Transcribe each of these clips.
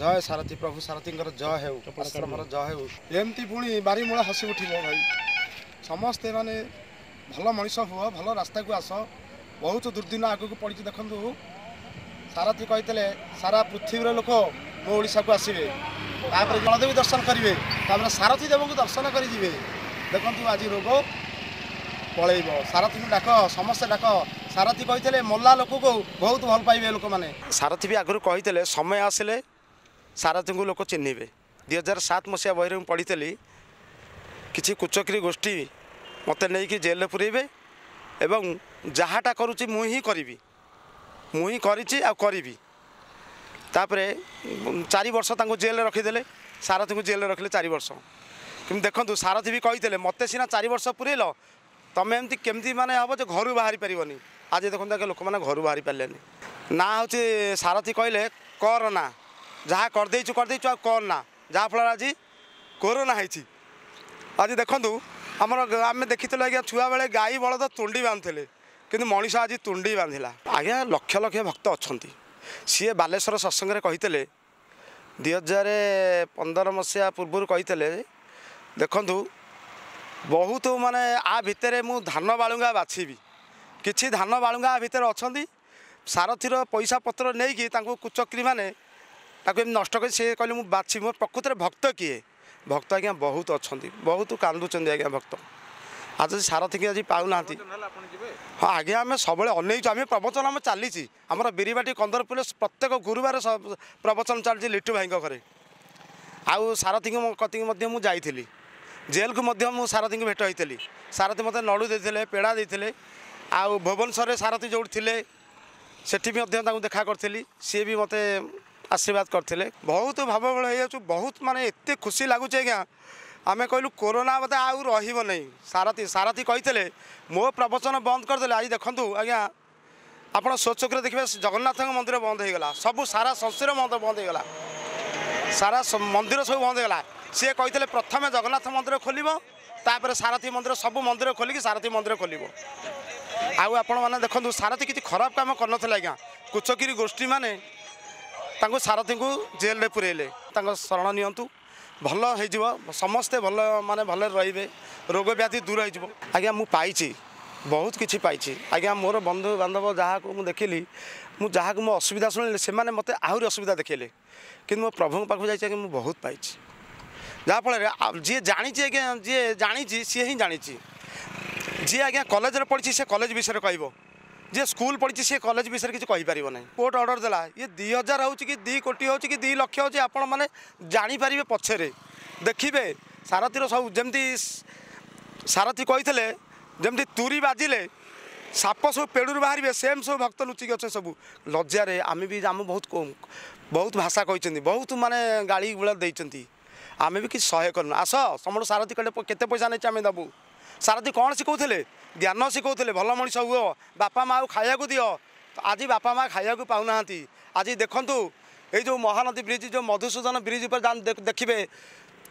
ଜୟ ସାରଥୀ ପ୍ରଭୁ ସାରଥୀଙ୍କର ଜୟ ହେଉ ଆଶ୍ରମର ଜୟ ହେଉ ଏମିତି ପୁଣି ବାରିମୂଳ ହସି ଉଠିବ ଭାଇ ସମସ୍ତେ ମାନେ ଭଲ ମଣିଷ ହୁଅ ଭଲ ରାସ୍ତାକୁ ଆସ ବହୁତ ଦୁର୍ଦିନ ଆଗକୁ ପଡ଼ିଛି ଦେଖନ୍ତୁ ସାରଥୀ କହିଥିଲେ ସାରା ପୃଥିବୀର ଲୋକ ମୋ ଓଡ଼ିଶାକୁ ଆସିବେ ତାପରେ ଜଳଦେବୀ ଦର୍ଶନ କରିବେ ତାପରେ ସାରଥୀ ଦେବଙ୍କୁ ଦର୍ଶନ କରିଯିବେ ଦେଖନ୍ତୁ ଆଜି ରୋଗ ପଳେଇବ ସାରଥୀଙ୍କୁ ଡାକ ସମସ୍ତେ ଡାକ ସାରଥୀ କହିଥିଲେ ମଲା ଲୋକକୁ ବହୁତ ଭଲ ପାଇବେ ଲୋକମାନେ ସାରଥୀ ବି ଆଗରୁ କହିଥିଲେ ସମୟ ଆସିଲେ ସାରଥୀଙ୍କୁ ଲୋକ ଚିହ୍ନିବେ ଦୁଇ ହଜାର ସାତ ମସିହା ବହିରେ ମୁଁ ପଢ଼ିଥିଲି କିଛି କୁଚକିରି ଗୋଷ୍ଠୀ ମୋତେ ନେଇକି ଜେଲ୍ରେ ପୁରେଇବେ ଏବଂ ଯାହାଟା କରୁଛି ମୁଁ ହିଁ କରିବି ମୁଁ ହିଁ କରିଛି ଆଉ କରିବି ତାପରେ ଚାରି ବର୍ଷ ତାଙ୍କୁ ଜେଲ୍ରେ ରଖିଦେଲେ ସାରଥୀଙ୍କୁ ଜେଲ୍ରେ ରଖିଲେ ଚାରି ବର୍ଷ କିନ୍ତୁ ଦେଖନ୍ତୁ ସାରଥୀ ବି କହିଥିଲେ ମୋତେ ସିନା ଚାରି ବର୍ଷ ପୁରେଇଲ ତମେ ଏମିତି କେମିତି ମାନେ ହେବ ଯେ ଘରୁ ବାହାରି ପାରିବନି ଆଜି ଦେଖନ୍ତୁ ଆଗେ ଲୋକମାନେ ଘରୁ ବାହାରି ପାରିଲେନି ନା ହେଉଛି ସାରଥୀ କହିଲେ କର ନା ଯାହା କରିଦେଇଛୁ କରିଦେଇଛୁ ଆଉ କ'ଣ ନା ଯାହାଫଳରେ ଆଜି କୋରୋନା ହେଇଛି ଆଜି ଦେଖନ୍ତୁ ଆମର ଆମେ ଦେଖିଥିଲୁ ଆଜ୍ଞା ଛୁଆବେଳେ ଗାଈ ବଳଦ ତୁଣ୍ଡି ବାନ୍ଧିଥିଲେ କିନ୍ତୁ ମଣିଷ ଆଜି ତୁଣ୍ଡି ବାନ୍ଧିଲା ଆଜ୍ଞା ଲକ୍ଷ ଲକ୍ଷ ଭକ୍ତ ଅଛନ୍ତି ସିଏ ବାଲେଶ୍ୱର ସତସଙ୍ଗରେ କହିଥିଲେ ଦୁଇ ହଜାର ପନ୍ଦର ମସିହା ପୂର୍ବରୁ କହିଥିଲେ ଦେଖନ୍ତୁ ବହୁତ ମାନେ ଆ ଭିତରେ ମୁଁ ଧାନ ବାଳୁଙ୍ଗା ବାଛିବି କିଛି ଧାନ ବାଳୁଙ୍ଗା ଭିତରେ ଅଛନ୍ତି ସାରଥିର ପଇସା ପତ୍ର ନେଇକି ତାଙ୍କୁ କୁଚକ୍ରୀମାନେ ତାକୁ ଏମିତି ନଷ୍ଟ କରି ସିଏ କହିଲେ ମୁଁ ବାଛି ମୋ ପ୍ରକୃତରେ ଭକ୍ତ କିଏ ଭକ୍ତ ଆଜ୍ଞା ବହୁତ ଅଛନ୍ତି ବହୁତ କାନ୍ଦୁଛନ୍ତି ଆଜ୍ଞା ଭକ୍ତ ଆଜି ଯଦି ସାରଥିକି ଆଜି ପାଉନାହାନ୍ତି ହଁ ଆଜ୍ଞା ଆମେ ସବୁବେଳେ ଅନେଇଛୁ ଆମେ ପ୍ରବଚନ ଆମେ ଚାଲିଛି ଆମର ବିରିବାଟି କନ୍ଦରପୁରରେ ପ୍ରତ୍ୟେକ ଗୁରୁବାର ପ୍ରବଚନ ଚାଲିଛି ଲିଟୁ ଭାଇଙ୍କ ଘରେ ଆଉ ସାରଥିଙ୍କ କତିକି ମଧ୍ୟ ମୁଁ ଯାଇଥିଲି ଜେଲ୍କୁ ମଧ୍ୟ ମୁଁ ସାରଥିଙ୍କୁ ଭେଟ ହୋଇଥିଲି ସାରଥି ମୋତେ ନଡ଼ୁ ଦେଇଥିଲେ ପେଡ଼ା ଦେଇଥିଲେ ଆଉ ଭୁବନେଶ୍ୱରରେ ସାରଥି ଯେଉଁଠି ଥିଲେ ସେଠି ମଧ୍ୟ ତାଙ୍କୁ ଦେଖା କରିଥିଲି ସିଏ ବି ମୋତେ আশীর্বাদ করলে বহুত ভাববল হয়ে যাচ্ছু বহুত মানে এত খুশি লাগুছে আজ্ঞা আমি কহিলু কোরোনা বোধে আউ রহব নাই সারাথী সারাথী কে মো প্রবচন বন্ধ করেদেলে আজ দেখুন আজ্ঞা আপনার স্বচক্ষে দেখবে জগন্নাথ মন্দির বন্ধ হয়ে গলা সবু সারা সংসার মন্দির বন্ধ হয়ে গলা সারা মন্দির সব বন্ধ হয়ে গলা সি কে প্রথমে জগন্নাথ মন্দির খোলব তাপরে সারথী মন্দির সবু মন্দির খোলিকি সারথী মন্দির খোলব আপন মানে দেখুন সারথী কিছু খারাপ কাম করে আজ্ঞা কুচকিরি গোষ্ঠী মানে ତାଙ୍କୁ ସାରଥୀଙ୍କୁ ଜେଲ୍ରେ ପୁରେଇଲେ ତାଙ୍କ ଶରଣ ନିଅନ୍ତୁ ଭଲ ହେଇଯିବ ସମସ୍ତେ ଭଲ ମାନେ ଭଲରେ ରହିବେ ରୋଗ ବ୍ୟାଧି ଦୂର ହେଇଯିବ ଆଜ୍ଞା ମୁଁ ପାଇଛି ବହୁତ କିଛି ପାଇଛି ଆଜ୍ଞା ମୋର ବନ୍ଧୁବାନ୍ଧବ ଯାହାକୁ ମୁଁ ଦେଖିଲି ମୁଁ ଯାହାକୁ ମୋ ଅସୁବିଧା ଶୁଣିଲି ସେମାନେ ମୋତେ ଆହୁରି ଅସୁବିଧା ଦେଖେଇଲେ କିନ୍ତୁ ମୋ ପ୍ରଭୁଙ୍କ ପାଖକୁ ଯାଇଛି ଆଜ୍ଞା ମୁଁ ବହୁତ ପାଇଛି ଯାହାଫଳରେ ଯିଏ ଜାଣିଛି ଆଜ୍ଞା ଯିଏ ଜାଣିଛି ସିଏ ହିଁ ଜାଣିଛି ଯିଏ ଆଜ୍ଞା କଲେଜରେ ପଢ଼ିଛି ସେ କଲେଜ ବିଷୟରେ କହିବ যে স্কুল পড়ছে সে কলেজ বিষয়ে কিছু কইপার না কোর্ট অর্ডর দেলা ইয়ে দুই হাজার হচ্ছে কি দুই কোটি হচ্ছে কি দুই লক্ষ হচ্ছে আপনার মানে জাঁপার পছরে দেখবে সারথীর সব যেমি সারথী কে যেমি তুরি বাজিলে সাপ সব পেড়ু বাহারে সেম সব ভক্ত লুচিকি অছে সব লজ্জার আমি বি আমি বহুত বহুত ভাষা কিন্তু বহুত মানে গাড়ি গুড়া দিয়েছেন আমি বি কিছু সহায় করুন আস সমর সারথী কে কত পয়সা নেছে আমি দেবু ସାରଦୀ କ'ଣ ଶିଖାଉଥିଲେ ଜ୍ଞାନ ଶିଖାଉଥିଲେ ଭଲ ମଣିଷ ହୁଅ ବାପା ମାଆକୁ ଖାଇବାକୁ ଦିଅ ଆଜି ବାପା ମାଆ ଖାଇବାକୁ ପାଉନାହାନ୍ତି ଆଜି ଦେଖନ୍ତୁ ଏଇ ଯେଉଁ ମହାନଦୀ ବ୍ରିଜ୍ ଯେଉଁ ମଧୁସୂଦନ ବ୍ରିଜ୍ ଉପରେ ଦେଖିବେ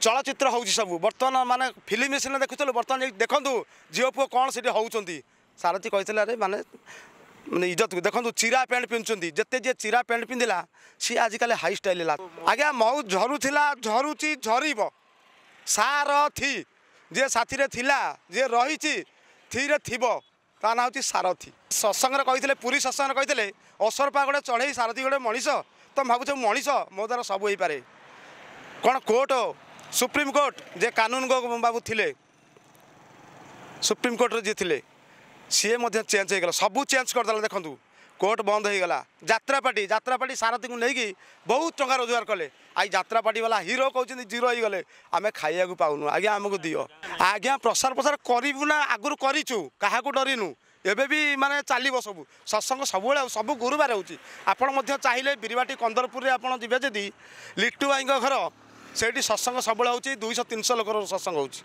চলচ্চিত্র হচ্ছে সবু বর্তমান মানে ফিল্ম সিনা দেখুল বর্তমান দেখুন ঝিও পুয়া কম সেটি হচ্ছেন সারথী কে মানে মানে ইজত দেখুন চিরা প্যাট পিঁধুন যেতে যে চিরা প্যাট পিঁধিলা সি আজিকাল হাই স্টাইল হল আজ্ঞা মৌ ঝরুলা ঝরুচি ঝরব সারথী ଯିଏ ସାଥିରେ ଥିଲା ଯିଏ ରହିଛି ଥିରେ ଥିବ ତା ନାଁ ହେଉଛି ସାରଥୀ ସତସଙ୍ଗରେ କହିଥିଲେ ପୁରୀ ସତସଙ୍ଗରେ କହିଥିଲେ ଅସରପା ଗୋଟେ ଚଢ଼େଇ ସାରଥୀ ଗୋଟେ ମଣିଷ ତ ଭାବୁଛ ମଣିଷ ମୋ ଦ୍ୱାରା ସବୁ ହେଇପାରେ କ'ଣ କୋର୍ଟ ସୁପ୍ରିମକୋର୍ଟ ଯେ କାନୁନ ବାବୁ ଥିଲେ ସୁପ୍ରିମକୋର୍ଟରେ ଯିଏ ଥିଲେ ସିଏ ମଧ୍ୟ ଚେଞ୍ଜ ହେଇଗଲା ସବୁ ଚେଞ୍ଜ କରିଦେଲା ଦେଖନ୍ତୁ କୋର୍ଟ ବନ୍ଦ ହୋଇଗଲା ଯାତ୍ରା ପାର୍ଟି ଯାତ୍ରା ପାର୍ଟି ସାରଥିକୁ ନେଇକି ବହୁତ ଟଙ୍କା ରୋଜଗାର କଲେ ଆଜି ଯାତ୍ରା ପାର୍ଟି ବାଲା ହିରୋ କହୁଛନ୍ତି ଜିରୋ ହୋଇଗଲେ ଆମେ ଖାଇବାକୁ ପାଉନୁ ଆଜ୍ଞା ଆମକୁ ଦିଅ ଆଜ୍ଞା ପ୍ରସାର ପ୍ରସାର କରିବୁ ନା ଆଗରୁ କରିଛୁ କାହାକୁ ଡରିନୁ ଏବେ ବି ମାନେ ଚାଲିବ ସବୁ ସତ୍ସଙ୍ଗ ସବୁବେଳେ ସବୁ ଗୁରୁବାର ହେଉଛି ଆପଣ ମଧ୍ୟ ଚାହିଁଲେ ବିରିବାଟି କନ୍ଦରପୁରରେ ଆପଣ ଯିବେ ଯଦି ଲିଟୁ ଭାଇଙ୍କ ଘର ସେଇଠି ସତ୍ସଙ୍ଗ ସବୁବେଳେ ହେଉଛି ଦୁଇଶହ ତିନିଶହ ଲୋକର ସତ୍ସଙ୍ଗ ହେଉଛି